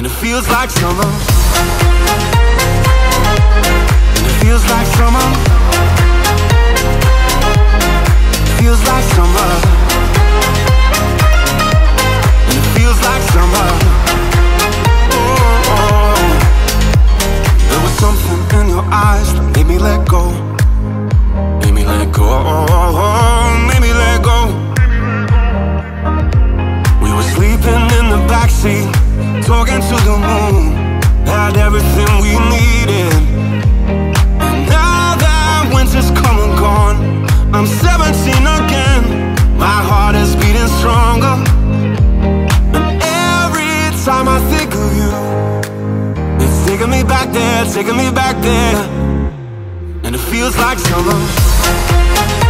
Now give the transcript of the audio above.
And it feels like summer. And it feels like summer. Feels like summer. And it feels like summer. Oh, oh. There was something in your eyes that made me let go. Made me let go. Made me let go. We were sleeping in the backseat think of you. It's taking me back there, taking me back there. And it feels like summer